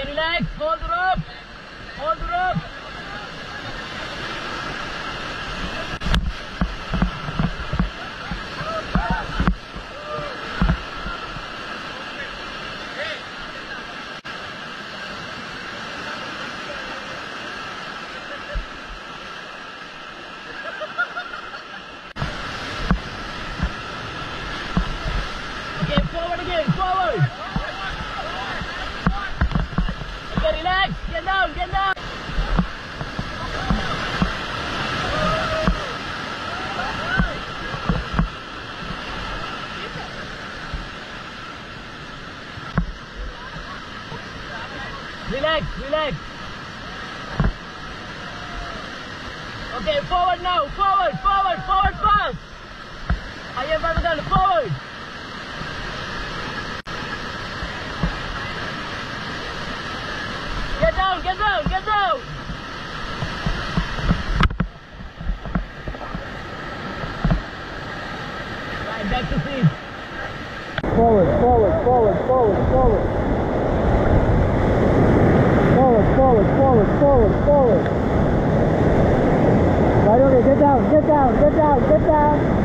Okay, relax. Hold the rope. Hold the rope. Okay, forward again, forward. Okay, relax. Get down, get down. Relax, relax. Okay, forward now, forward, forward, forward fast. Ayan, Babagal, forward. Get down, get down. Right, back to seat. Forward, forward, forward, forward, forward. Forward, forward, forward, forward, forward. Right, okay, get down, get down, get down, get down.